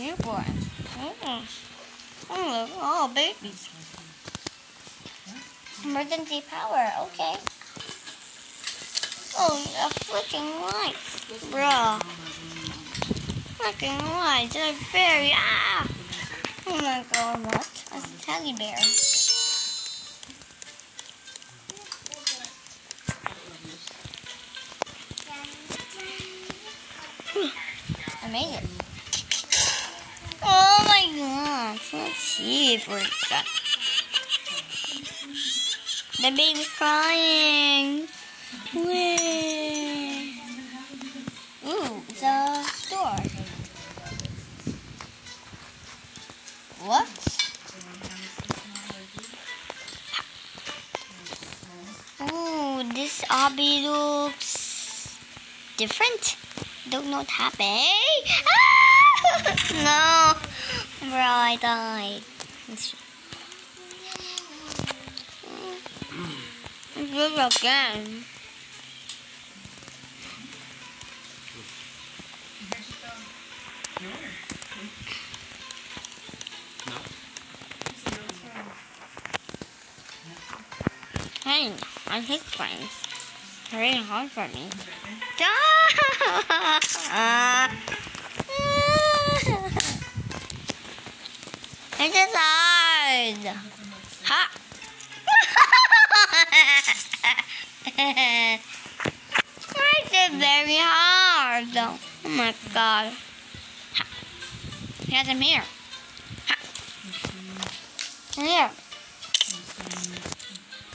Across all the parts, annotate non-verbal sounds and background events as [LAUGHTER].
newborn. Mm. Oh, oh, babies. Emergency power, okay. Oh, a freaking light. Bruh. Freaking lights are very, ah! Oh my god, what? A teddy bear. I made it. Oh my got. The baby's crying. Whee. Ooh, it's a. What? Ooh, this obby looks different. Don't know what happened. Ah! [LAUGHS] no, I died. Let's again. Hey, I hate friends. It's really hard for me. [LAUGHS] [LAUGHS] It's just hard. Ha! It's just very hard. Oh my god. Ha. Yes, I'm here. Ha. Here.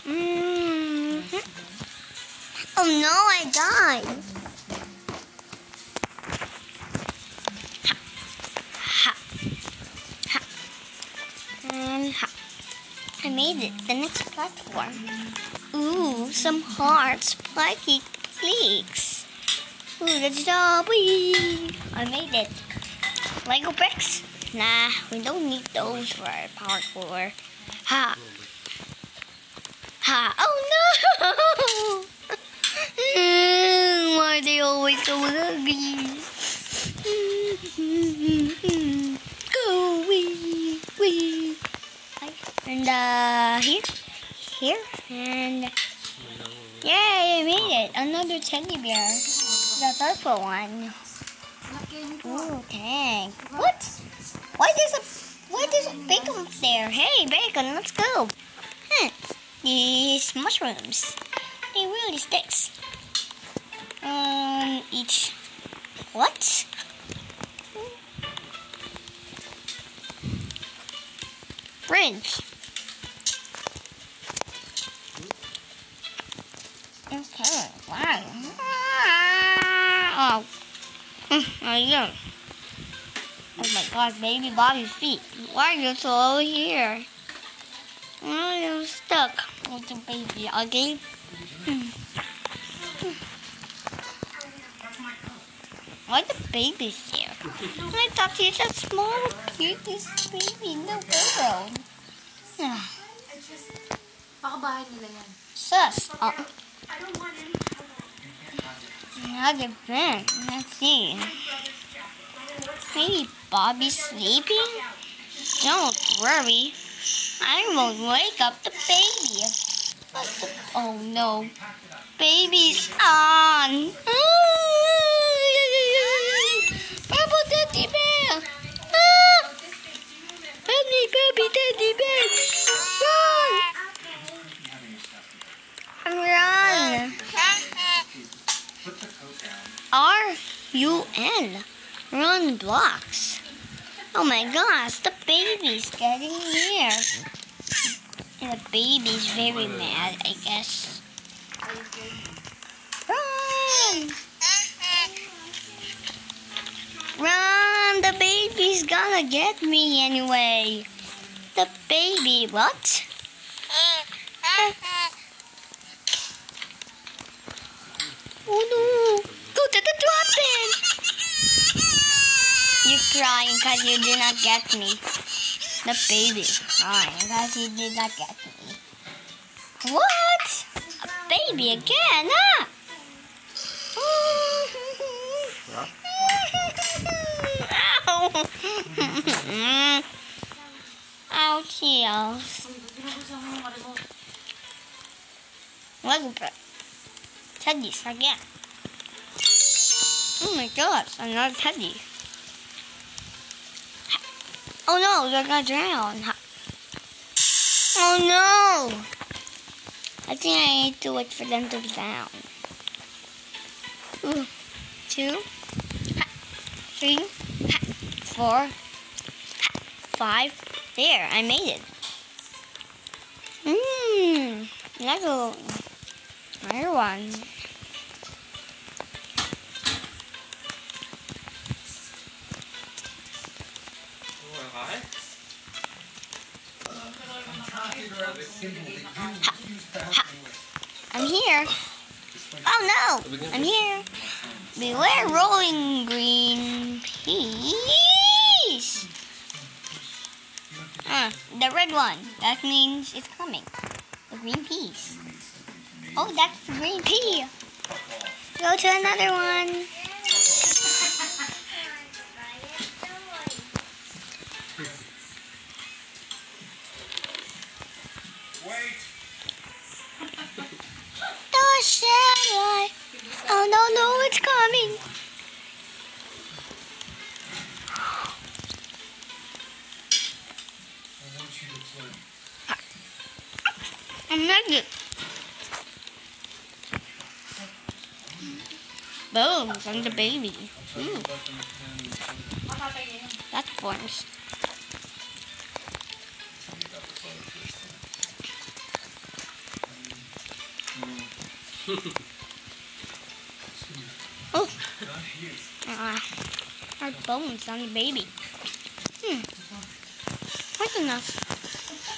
Mm -hmm. Oh no, I died. Made it. The next platform. Ooh, some hearts. Plucky clicks. Ooh, let's. I made it. Lego bricks? Nah, we don't need those for our parkour. Ha. Ha. Oh no! [LAUGHS] Why are they always so ugly? [LAUGHS] Go wee wee. And uh, here, here, and yay! I made it. Another teddy bear. The purple one. Ooh. What? Why there's a why there's a bacon there? Hey, bacon, let's go. Huh. These mushrooms. They really sticks. Um, each. What? French. Okay, wow. Oh. Yeah. Oh my gosh, baby Bobby's feet. Why are you so over here? Oh, you're stuck with the baby, okay? Why the baby's here? I thought he's a small, cutest baby in the world. Yeah. Baka bahay nila yan. Sus. Uh-uh. Oh. Another vent. Let's see. Maybe Bobby's sleeping? Don't worry. I won't wake up the baby. The- Oh no. Baby's on. Baby's getting near. And the baby's very mad, I guess. Run! Run! The baby's gonna get me anyway. The baby, what? Oh no! Go to the drop-in! You're crying because you did not get me. The baby's crying because he did not get me. What? A baby again, Ah! [LAUGHS] Ow. Ow, chills. Teddy's again. Oh my gosh, another Teddy. Oh no, they're gonna drown. Oh no! I think I need to wait for them to drown. Ooh. Two, ha, three, ha, four, ha, five. There, I made it. Mmm, Lego. Another one. I'm here. Oh no! I'm here. Beware rolling green peas. Ah, the red one. That means it's coming. The green peas. Oh, that's the green pea. Go to another one. Naked. Boom, from the baby. Ooh, Matatay na yun. that forms. [LAUGHS] Oh, uh, our bones on the baby. Hmm. That's enough.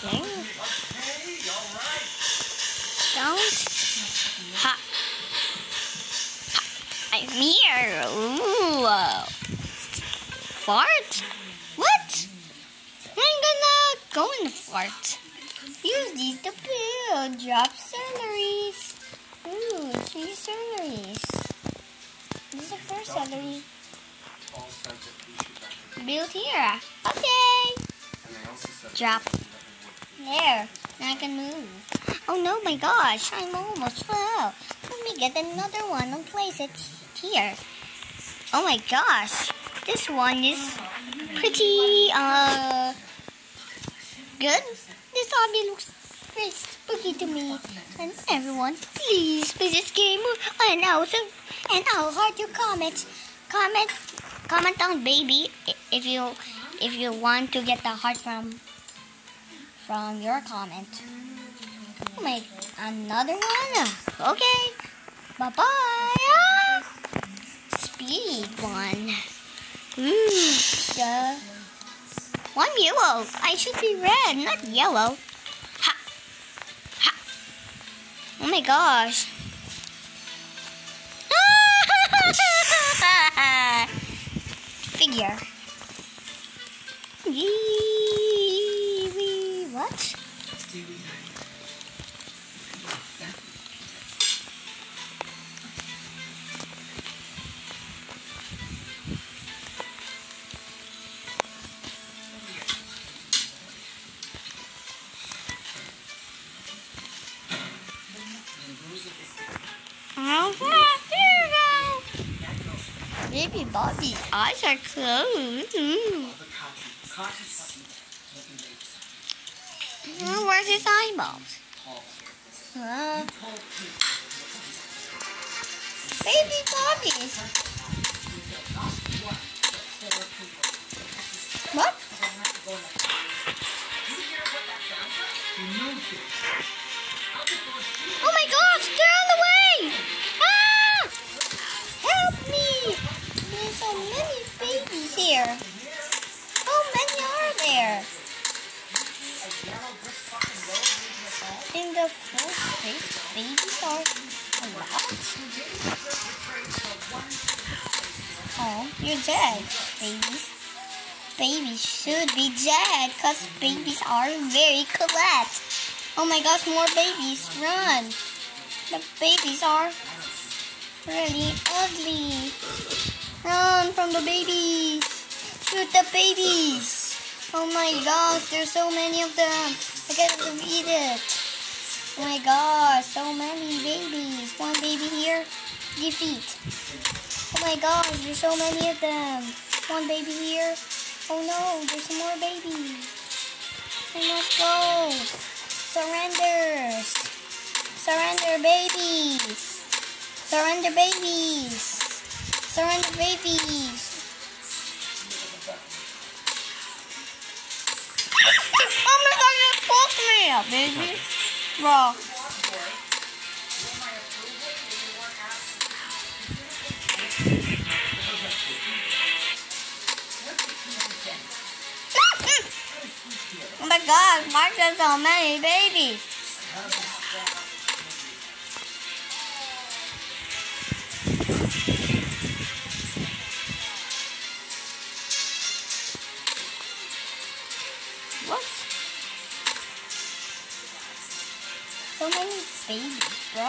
Okay. Hey, Ha. ha. I'm here. Ooh. Fart? What? I'm gonna go in the fart. Use these to build. Drop celeries. Ooh, three celeries. This is the first celery. All sides of Fushi back Build here. Okay. And they also said Drop. There. Now I can move. Oh no, my gosh. I'm almost full. Let me get another one and place it here. Oh my gosh. This one is pretty, uh, good. This hobby looks very spooky to me. And everyone, please play this game. And also, and I'll your comment. Comment, comment on baby if you, if you want to get the heart from from your comment. My, another one? Okay. Bye bye. Speed one. The one yellow. I should be red, not yellow. Ha, ha. Oh my gosh. [LAUGHS] Figure. Yee, go. Baby Bobby's eyes are closed. Ooh. Oh, where's his eyeballs? Uh, baby Bobby. What? Oh you're dead, babies. Babies should be dead because babies are very collect. Oh my gosh, more babies. Run. The babies are really ugly. Run from the babies. Shoot the babies. Oh my gosh, there's so many of them. I gotta eat it. Oh my gosh, so many babies. One baby here, defeat. Oh my gosh, there's so many of them. One baby here. Oh no, there's some more babies. I must go. Surrender. Surrender babies. Surrender babies. Surrender babies. oh my god, you spoke me, baby. Bro. God, why are so many babies? What? So many babies, bro.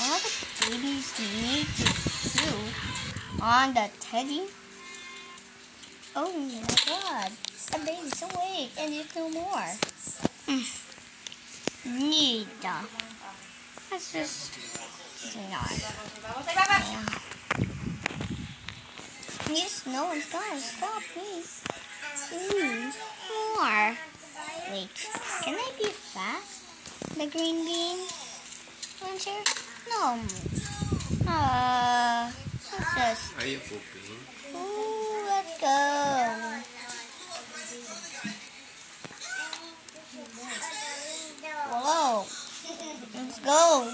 All the babies need to sue on the teddy. Oh my god. The baby's awake and there's no more. Mm. Need. That's just not. Yeah. Yes, no one's gonna stop me. Ooh, more. Wait, can I be fast? The green bean launcher? No. Uh, just. Are you pooping? Ooh, let's go. Whoa. Let's go.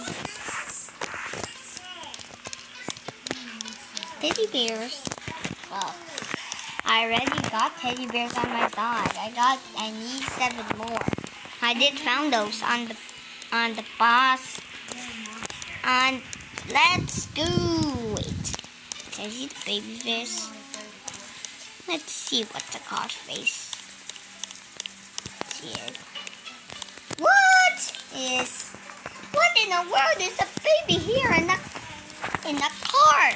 Teddy bears. Well, I already got teddy bears on my side. I got, I need seven more. I did found those on the, on the boss. On, let's do it. See the baby fish? Let's see what the cod face. Here. What is? What in the world is a baby here in the in the car?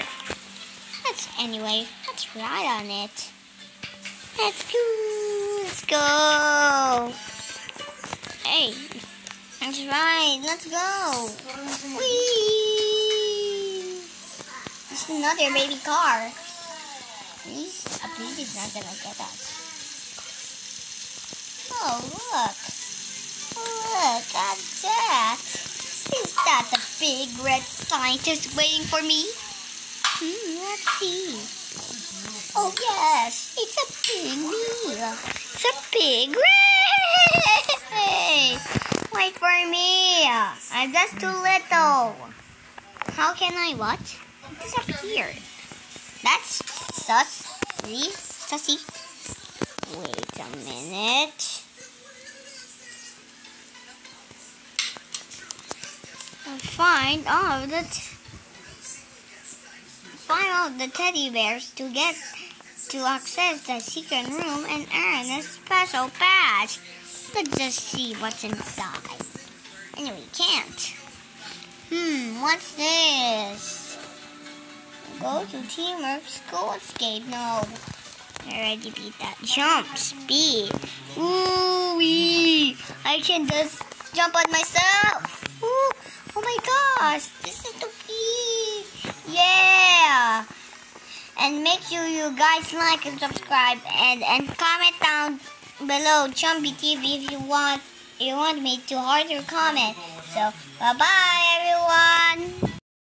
Let's anyway. Let's ride on it. Let's go. Let's go. Hey, let's ride. Let's go. Whee! It's another baby car. He's, a baby's not gonna get us. Oh. Look red scientist waiting for me? Hmm, let's see. Oh, yes. It's a big. It's a big red. Wait for me. I'm just too little. How can I what? Disappear. That's sus. See? Sussy. Wait a minute. Find all the find all the teddy bears to get to access the secret room and earn a special badge. Let's just see what's inside. Anyway, can't. Hmm, what's this? Go to Teamwork School Escape. No. I already beat that. Jump speed. Ooh wee! I can just jump on myself. Oh my gosh, this is the wee. Yeah. And make sure you guys like and subscribe and, and comment down below Chumby TV if you want you want me to harder comment. So bye bye everyone.